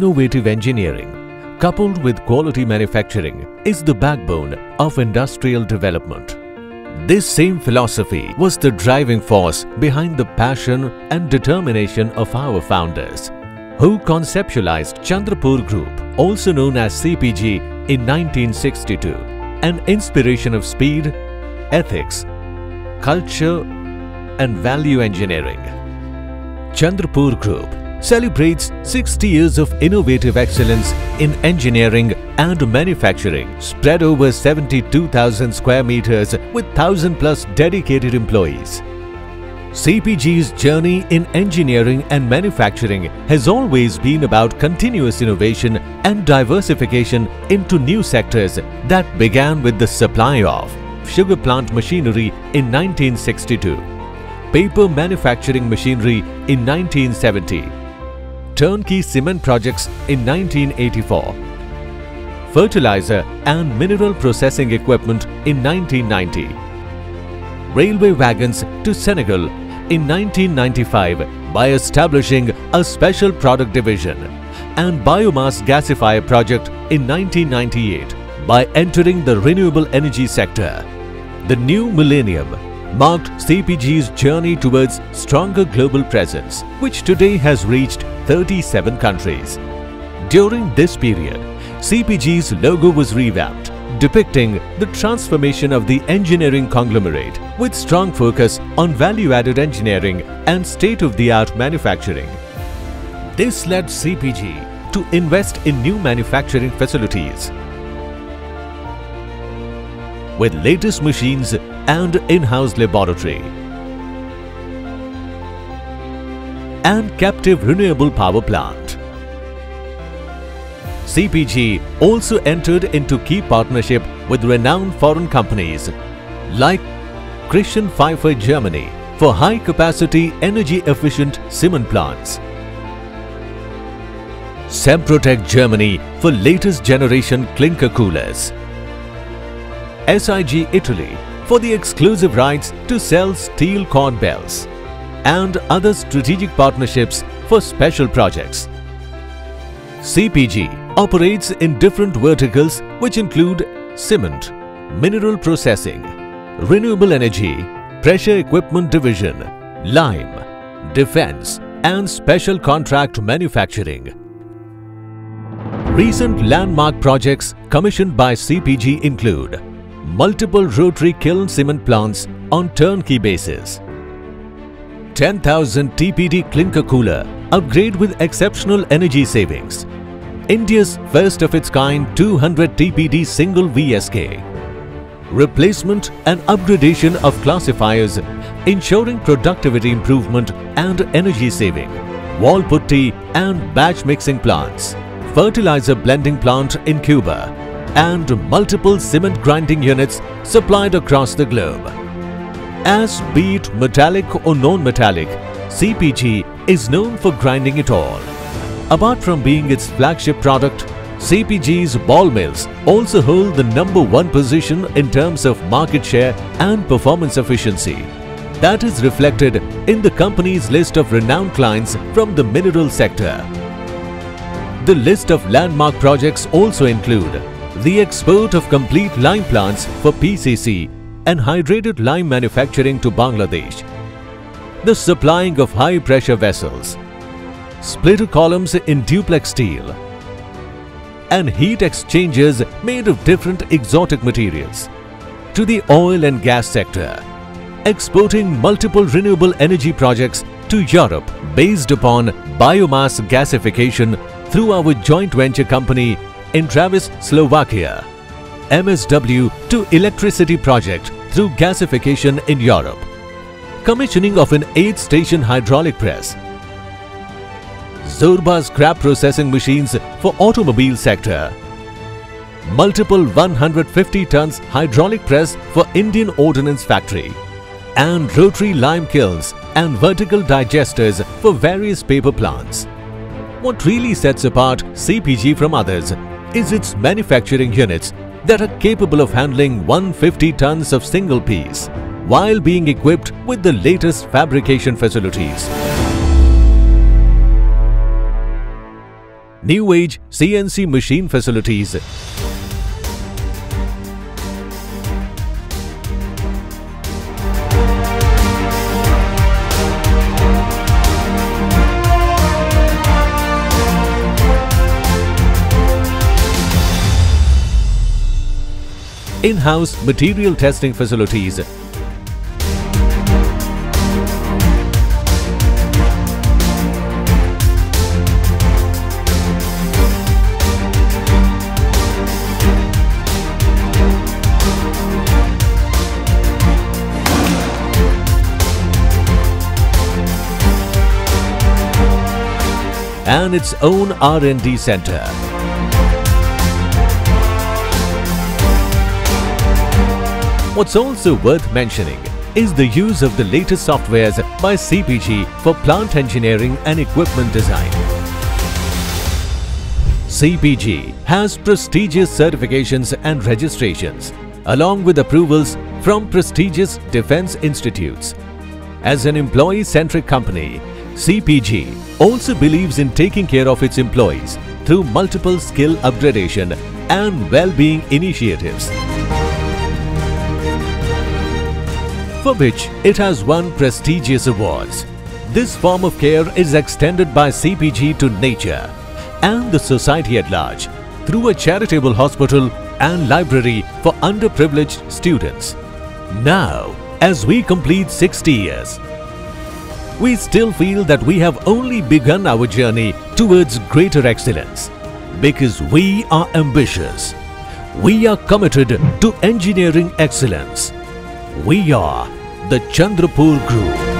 innovative engineering, coupled with quality manufacturing, is the backbone of industrial development. This same philosophy was the driving force behind the passion and determination of our founders, who conceptualized Chanderpur Group, also known as CPG, in 1962, an inspiration of speed, ethics, culture and value engineering. Chanderpur Group celebrates 60 years of innovative excellence in engineering and manufacturing spread over 72,000 square meters with 1000 plus dedicated employees. CPG's journey in engineering and manufacturing has always been about continuous innovation and diversification into new sectors that began with the supply of sugar plant machinery in 1962, paper manufacturing machinery in 1970, turnkey cement projects in 1984, fertilizer and mineral processing equipment in 1990, railway wagons to Senegal in 1995 by establishing a special product division and biomass gasifier project in 1998 by entering the renewable energy sector. The new millennium marked CPG's journey towards stronger global presence, which today has reached 37 countries. During this period, CPG's logo was revamped, depicting the transformation of the engineering conglomerate with strong focus on value-added engineering and state-of-the-art manufacturing. This led CPG to invest in new manufacturing facilities with latest machines and in-house laboratory and captive renewable power plant. CPG also entered into key partnership with renowned foreign companies like Christian Pfeiffer Germany for high-capacity energy-efficient cement plants, Semprotech Germany for latest generation clinker coolers, SIG Italy for the exclusive rights to sell steel cord belts and other strategic partnerships for special projects. CPG operates in different verticals which include cement, mineral processing, renewable energy, pressure equipment division, lime, defense and special contract manufacturing. Recent landmark projects commissioned by CPG include multiple rotary kiln cement plants on turnkey basis, 10,000 TPD clinker cooler upgrade with exceptional energy savings, India's first of its kind 200 TPD single VSK, replacement and upgradation of classifiers ensuring productivity improvement and energy saving, wall putty and batch mixing plants, fertilizer blending plant in Cuba and multiple cement grinding units supplied across the globe. As be it metallic or non-metallic, CPG is known for grinding it all. Apart from being its flagship product, CPG's ball mills also hold the number one position in terms of market share and performance efficiency. That is reflected in the company's list of renowned clients from the mineral sector. The list of landmark projects also include the export of complete lime plants for PCC and hydrated lime manufacturing to Bangladesh, the supplying of high-pressure vessels, splitter columns in duplex steel, and heat exchangers made of different exotic materials to the oil and gas sector, exporting multiple renewable energy projects to Europe based upon biomass gasification through our joint venture company in Travis, Slovakia, MSW to electricity project through gasification in Europe, commissioning of an 8-station hydraulic press, Zorba scrap processing machines for automobile sector. Multiple 150 tons hydraulic press for Indian Ordnance Factory. And rotary lime kilns and vertical digesters for various paper plants. What really sets apart CPG from others is its manufacturing units that are capable of handling 150 tons of single piece while being equipped with the latest fabrication facilities. new age CNC machine facilities, in-house material testing facilities, and its own R&D center. What's also worth mentioning is the use of the latest softwares by CPG for plant engineering and equipment design. CPG has prestigious certifications and registrations along with approvals from prestigious defense institutes. As an employee-centric company, CPG also believes in taking care of its employees through multiple skill upgradation and well-being initiatives. For which it has won prestigious awards. This form of care is extended by CPG to nature and the society at large through a charitable hospital and library for underprivileged students. Now, as we complete 60 years, we still feel that we have only begun our journey towards greater excellence because we are ambitious. We are committed to engineering excellence. We are the Chanderpur Group.